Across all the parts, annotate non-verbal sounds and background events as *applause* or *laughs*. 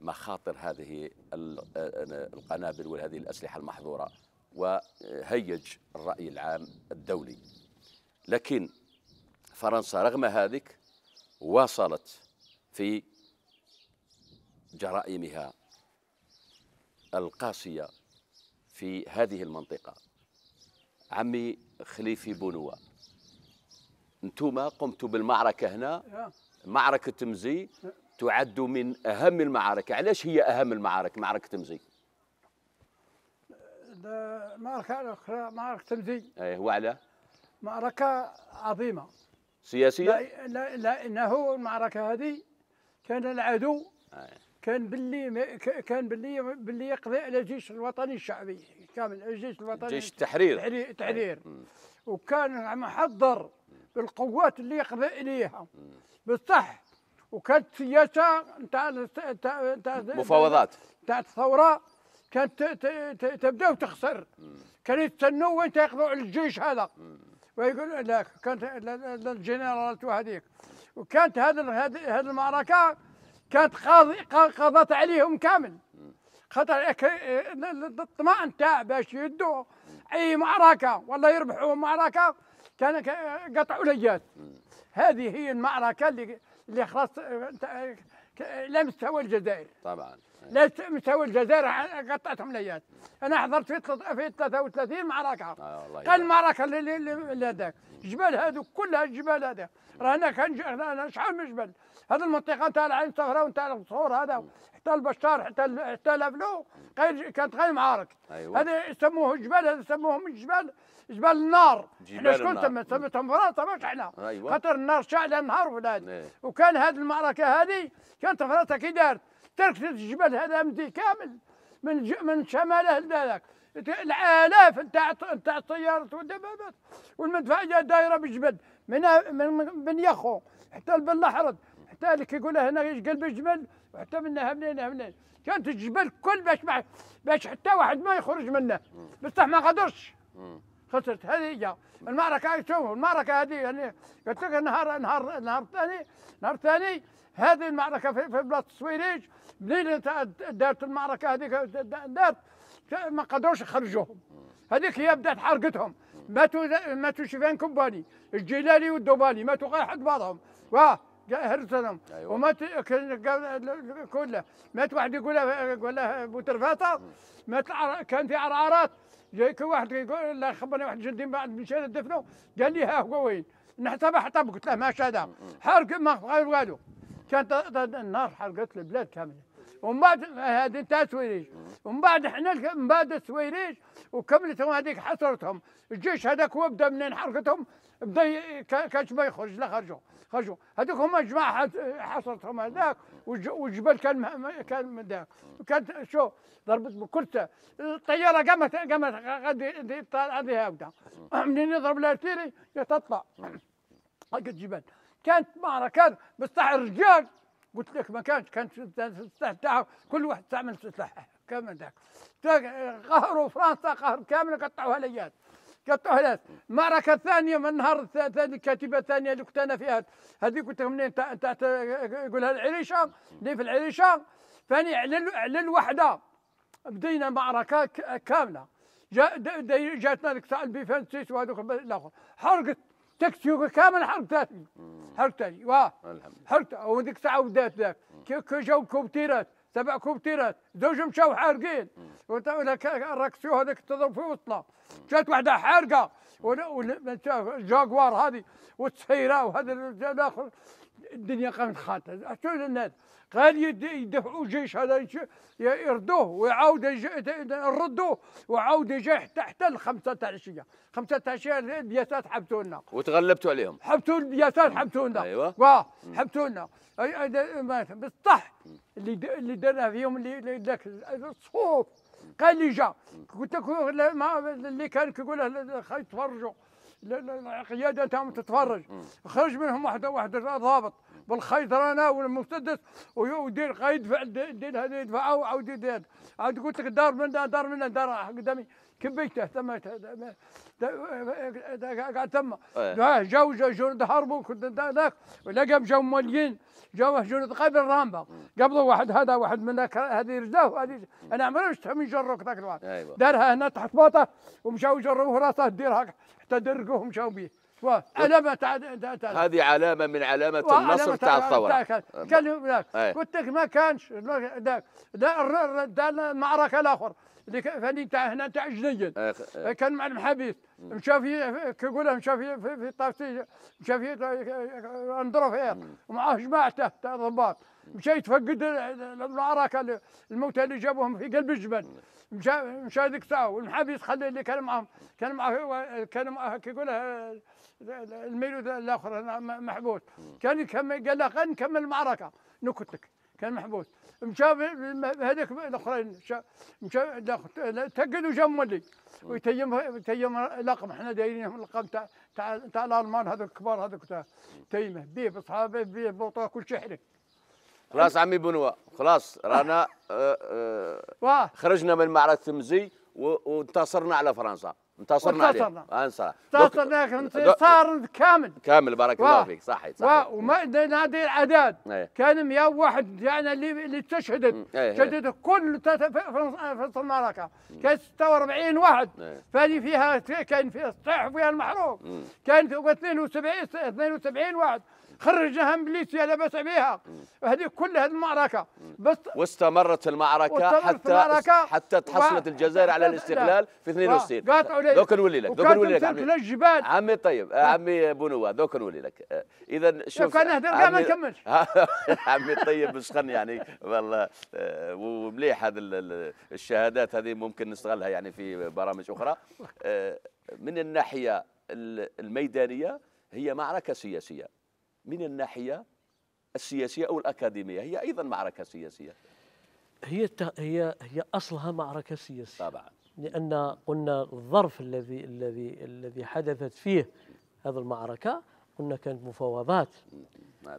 مخاطر هذه القنابل وهذه الأسلحة المحظورة وهيج الرأي العام الدولي. لكن فرنسا رغم ذلك واصلت في جرائمها القاسية في هذه المنطقة. عمي خليفي بونوا أنتم قمتوا بالمعركة هنا معركة تمزي تعد من أهم المعارك. علاش هي أهم المعارك؟ معركة تمزي المعركة الأخرى معركة تمزي أيه وعلى معركة عظيمة. سياسية؟ لا, لا لأنه المعركة هذه كان العدو أيه. كان باللي كان باللي باللي يقضي على الجيش الوطني الشعبي. كامل الجيش الوطني. جيش التحرير التحرير, التحرير. وكان محضر بالقوات اللي يقضي إليها. بصح وكانت سياسة نتاع نتاع مفاوضات. نتاع الثورة كانت تبدأ وتخسر. كانوا يستنوا وين ياخذوا على الجيش هذا. ويقول لا كانت الجنرالات وهذيك. وكانت هذه هذه المعركة كانت قضت عليهم كامل. خاطر الطمع نتاع باش يدوا أي معركة ولا يربحوا معركة كان قطعوا ليات هذه هي المعركة اللي اللي خلاص لا مستوى الجزائر. طبعا. لا مستوى الجزائر قطعتهم ليات أنا حضرت في في 33 معركة. آه كان المعركه اللي اللي هذاك الجبال هذو كلها الجبال هذا. رانا كان شحال من جبل هذه المنطقة نتاع العين الصفراء ونتاع الصخور هذا حتى البشار حتى حتى لافلو كانت غير معارك. أيوة. هذا يسموه جبال هذا يسموهم الجبال جبال النار. جبال شكون النار. سمت سمتهم فرنسا مش إحنا. أيوة. خاطر النار شاعلة النهار ولا إيه. وكان هذه المعركة هذه كانت فرنسا كي دارت. تركت الجبل هذا مدي كامل. من. من شماله لذاك الآلاف نتاع نتاع الطيارات والدبابات والمدفعيه دايره بالجبل. من من من يخو. حتى البلاحرد حتى اللي كيقولها هنا قلب الجبل. وحتى منها منين منين كانت الجبل كل باش باش حتى واحد ما يخرج منه. بصح ما قدرش. خسرت هذه هي المعركة شوفوا المعركة هذه يعني قلت لك النهار النهار النهار الثاني النهار الثاني هذه المعركة في, في بلاصة السويريج منين دارت المعركة هذيك دارت. ما قدروش يخرجوهم. هذيك هي بدات حرقتهم. ماتوا ماتوا شيفان كومباني الجيلاني والدوباني ماتوا غير حد بعضهم. واه هرسلهم أيوة. ومات كله. مات واحد يقول له بوترفاطه مات كان في عرعرات. جاي كل واحد يقول لا خبرني واحد جندي بعد مشينا دفنه. قال لي ها هو وين؟ نحسبه حطب قلت له ماشي هذا. حرق ما غير والو. كانت النار حرقت البلاد كاملة. ومن بعد هذه انتهى سويريج ومن بعد إحنا من بعد سويريج وكملتهم هذيك حصرتهم. الجيش هذاك هو بدا منين حرقتهم؟ بدا ي- كا- كانش ما يخرج لا خرجوا خرجوا هذوك هما جماعة حصرتهم هذاك والج- والجبل كان كان من ذاك كانت شو ضربت سا- الطياره قامت قامت غادي غادي هاوده منين يضرب لها تيري تطلع حق الجبال كانت معركة بصح الرجال قلت لك ما كانش كانت تاعها كل واحد تعمل سلاحه كامل ذاك قهروا فرنسا قهر كامل قطعوها ليات قطعوها ليات المعركة الثانية من الث- الثاني الكتيبة الثانية اللي كنت أنا فيها هذه كنت منين؟ تاع تاع يقولها العريشة اللي في العريشة. ثاني على على الوحدة. بدينا معركة ك- كاملة. جا جاتنا ذيك الساعة البيفان سيس وهذوك الآخر. حرقت تاكسي كامل حرقتني حرقتني واه حرقت. وذيك الساعة ودات ذاك. كي جاو كوبتيرات. سبع كوبتيرات. زوج مشاو حارقين. وت- ولا ك- ركسيو هذاك تضرب في وسطنا. جات واحدة حارقة ولا- ولا الجاكوار هذه والسيرة وهذا الآخر الدنيا قامت خاطئة. شو الناس. قال يد- يدفعوا جيش هذا يردوه ويعاود نردوه وعاود يجي حتى حتى الخمسة تاع العشية خمسة تاع العشية البياسات حبسوا لنا وتغلبتوا عليهم. حبسوا البياسات حبسوا لنا أيوة. واه حبسوا لنا أي- أي- ما- بالصح. اللي اللي درنا فيهم اللي اللي ذاك الصفوف لا- ما اللي كان كيقول يتفرجوا القياده تاعهم تتفرج. خرج منهم واحد واحد ضابط. بالخيطرانه والمسدس ويدير قيد دير هذا يدفعه وعاود يدير عاود قلت لك دار من دار من دار قدامي. كبيته ثم قاعد ثم. إيه. جو جنود هربوا ذاك ولقى جو مولين جو جنود قبل رامبا. قبضوا واحد هذا واحد من هذه رجلاه هذه أنا عمري من يجروك ذاك الوقت. أيوة. دارها هنا تحت باطه ومشاو يجروه راسه ديرها حتى درقوه ومشاو به علامة هذه علامة من علامات النصر تاع الثورة. كان قلت لك ما كانش ذاك المعركة الآخر. اللي فاني تاع هنا تاع جنيد كان مع المحابيس. مشى في كيقولها مشى في في, في طافتي مشى في أندروفير. ومعاه جماعته تاع ضباط مشى يتفقد المعركة الموتى اللي جابوهم في قلب الجبل. مشى مشى هذيك الساعة. والمحابيس خلي اللي كان معهم كان معاه كان معاه كيقولها الميلود الآخر محبوس. كان يكمل قال له خلينا نكمل المعركة. نكتك كان محبوس. مشى هذاك الأخرين. مشى تقلوا جا مولي. ويتيم تيم لقم إحنا دايرين اللقم تاع تاع تاع الألمان. هذوك الكبار هذوك تيمه بيه بصحابه بيه بوطه كل شيء حرك خلاص عمي بنوا خلاص رانا آه آه خرجنا من معركة مزي وانتصرنا على فرنسا. انتصرنا عليه. انتصرنا. انتصرنا انتصار كامل. كامل بارك الله فيك. صحيح صحيح. وما نادي الأعداد. إيه. كان 101 يعني اللي اللي استشهدت إيه. شهدت كل في المعركة. كان 46 واحد. إيه. فهذه فيها كان فيها الصح وفيها المحروق. كان 72 72 واحد. خرجناها من ليبيا لا باس بها. هذه كل هذه المعركة. بس واستمرت المعركة حتى المعركة. حتى تحصلت و... الجزائر على الاستقلال في 62 قاطعوا لي دوك نولي لك دوك نولي لك عمي. الجبال. عمي طيب عمي بونوا دوك نولي لك. اذا شوف كان نهدر ما نكملش *laughs* عمي طيب بشخن يعني والله آه، ومليح هذه الشهادات هذه ممكن نستغلها يعني في برامج أخرى. آه، من الناحية الميدانية هي معركة سياسية. من الناحية السياسية أو الأكاديمية هي أيضا معركة سياسية. هي هي هي أصلها معركة سياسية. طبعا. لأن قلنا الظرف الذي الذي الذي حدثت فيه هذه المعركة قلنا كانت مفاوضات.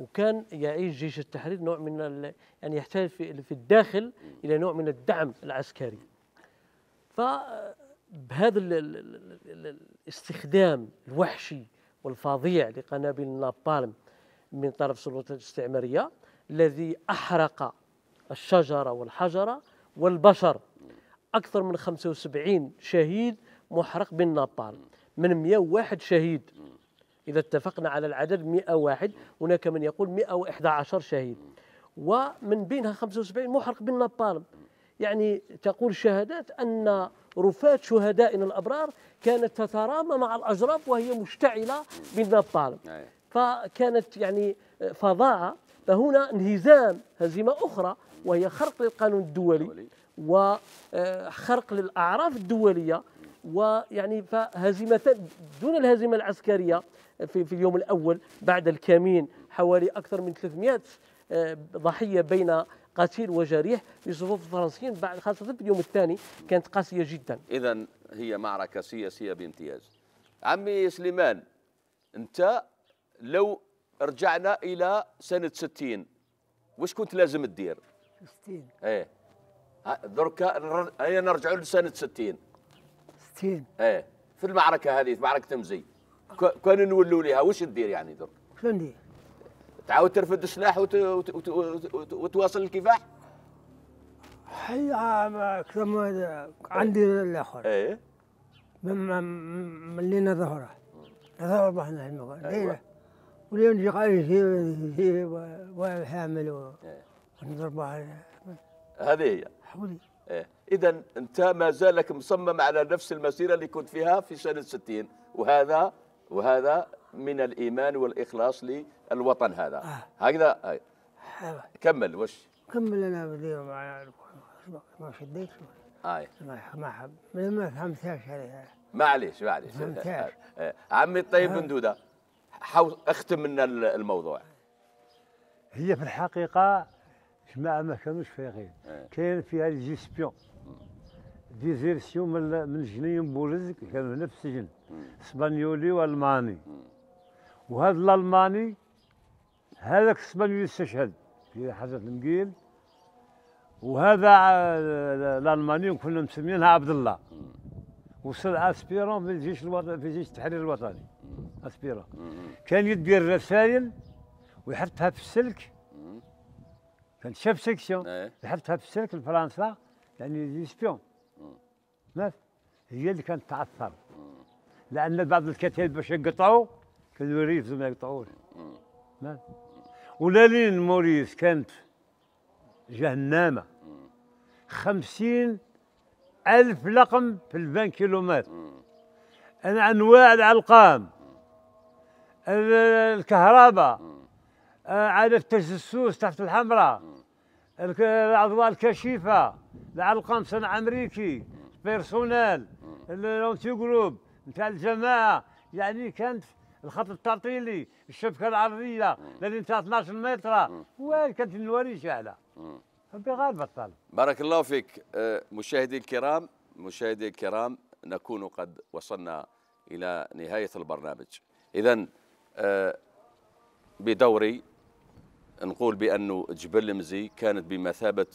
وكان يعيش جيش التحرير نوع من يعني يحتاج في, في الداخل إلى نوع من الدعم العسكري. فبهذا الاستخدام الوحشي والفظيع لقنابل النابالم من طرف السلطات الاستعمارية الذي أحرق الشجرة والحجرة والبشر. أكثر من 75 شهيد محرق بالنابال من 101 شهيد. إذا اتفقنا على العدد 101 هناك من يقول 111 شهيد. ومن بينها 75 محرق بالنابالم يعني تقول الشهادات أن رفات شهدائنا الأبرار كانت تترامى مع الأجراب وهي مشتعلة بالنابالم فكانت يعني فظاعة فهنا انهزام هزيمة أخرى وهي خرق للقانون الدولي وخرق للأعراف الدولية ويعني فهزيمتان دون الهزيمة العسكرية في, في اليوم الأول بعد الكمين حوالي أكثر من 300 آه، ضحية بين قتيل وجريح في صفوف الفرنسيين بعد خاصة في اليوم الثاني كانت قاسية جدا. إذا هي معركة سياسية بامتياز. عمي سليمان أنت لو رجعنا إلى سنة 60 وش كنت لازم تدير؟ 60 إيه. دركا هيا نرجعوا لسنة 60 60 إيه. في المعركة هذه في معركة تمزي. كان نولوا لها وش تدير يعني درك؟ شو ندير؟ تعاود ترفد السلاح وت... وت... وت... وت... وتواصل الكفاح؟ هي كما عندي الأخر. إيه. اللي ظهره. ظهر بحنا المغرب أيوة. واليوم يجي قايل وحامل ونضربها. هذه هي. حولي. إيه. إذا أنت ما زالك مصمم على نفس المسيرة اللي كنت فيها في سنة 60 وهذا وهذا من الإيمان والإخلاص للوطن هذا. آه. هكذا؟ هاي. كمل وش؟ كمل أنا بدير مع ما شديت. هاي. ما ما حب ما فهمتهاش عليها معليش معليش. إيه. عمي الطيب بن دودة. حاول اختم لنا الموضوع. هي في الحقيقة جماعة ما كانوش فايقين إيه. كاين فيها دي سبيون désertion من من جنين بولز كانوا هنا في السجن اسبانيولي والماني وهذا الألماني هذاك الاسبانيول استشهد في حاجة المقيل. وهذا الألماني كنا مسمينها عبد الله. وصل aspirant في الجيش الوطني في جيش التحرير الوطني. aspirant كان يدير رسائل ويحطها في السلك. كان شاف سيكسيون. إيه. يحطها في السلك لفرنسا يعني دي سبيون. مات هي اللي كانت تعثر. لأن بعض الكتائب باش يقطعوا كانوا يريفزوا ما يقطعوش. مات ولالين موريس كانت جهنامة خمسين ألف لقم في الفان كيلومتر. أنا أنواع الألقام. ال- الكهرباء. عادة التجسس تحت الحمراء. الك- الأضواء الكشفة الألقام صنع أمريكي. بيرسونال الأونتي جروب. نتاع الجماعة. يعني كانت الخط التعطيلي. الشبكة العرضية. الذي نتاع 12 متر. وكانت النواري شاعلة بغير بطل بارك الله فيك. آه، مشاهدي الكرام مشاهدي الكرام. نكون قد وصلنا إلى نهاية البرنامج. إذا بدوري نقول بأن جبل المزي كانت بمثابة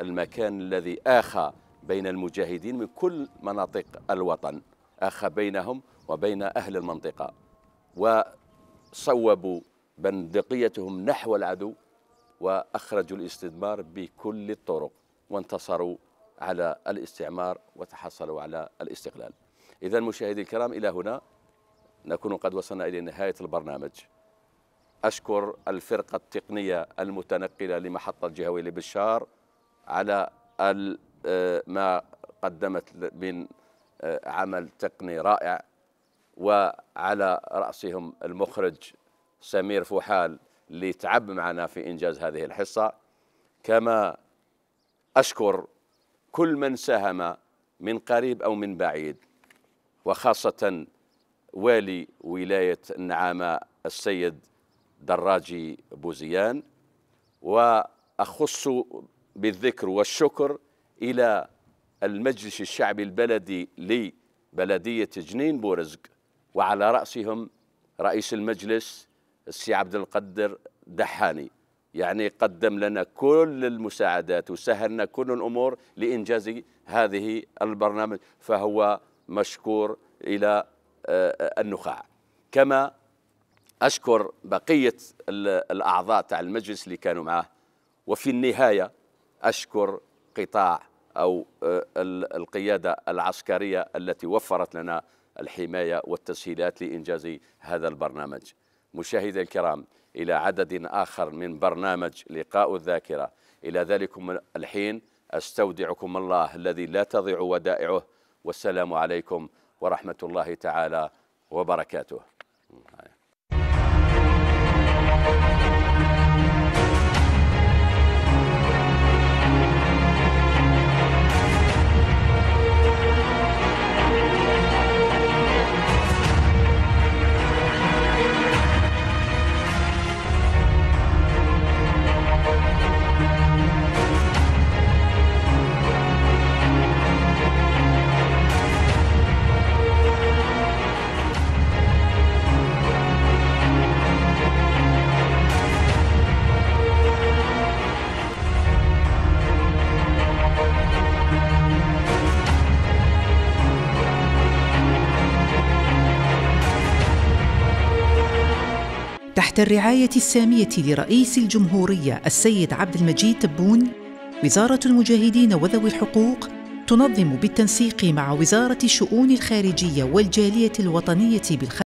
المكان الذي آخى بين المجاهدين من كل مناطق الوطن آخى بينهم وبين أهل المنطقة وصوبوا بندقيتهم نحو العدو وأخرجوا الاستثمار بكل الطرق وانتصروا على الاستعمار وتحصلوا على الاستقلال. اذا مشاهدي الكرام إلى هنا نكون قد وصلنا إلى نهاية البرنامج. أشكر الفرقة التقنية المتنقلة لمحطة جهوي لبشار على آه، ما قدمت من آه، عمل تقني رائع وعلى رأسهم المخرج سمير فوحال اللي تعب معنا في إنجاز هذه الحصة كما أشكر كل من ساهم من قريب أو من بعيد وخاصة والي ولاية النعامة السيد دراجي بوزيان. وأخص بالذكر والشكر إلى المجلس الشعبي البلدي لبلدية جنين بورزق وعلى رأسهم رئيس المجلس السي عبد القدر دحاني. يعني قدم لنا كل المساعدات وسهل لنا كل الأمور لإنجاز هذه البرنامج فهو مشكور إلى آه، النخاع كما أشكر بقية ال- الأعضاء تاع المجلس اللي كانوا معه وفي النهاية أشكر قطاع أو آه، ال- القيادة العسكرية التي وفرت لنا الحماية والتسهيلات لإنجاز هذا البرنامج. مشاهدي الكرام إلى عدد آخر من برنامج لقاء الذاكرة إلى ذلكم الحين أستودعكم الله الذي لا تضيع ودائعه والسلام عليكم ورحمة الله تعالى وبركاته. تحت الرعاية السامية لرئيس الجمهورية السيد عبد المجيد تبون وزارة المجاهدين وذوي الحقوق تنظم بالتنسيق مع وزارة الشؤون الخارجية والجالية الوطنية بالخارج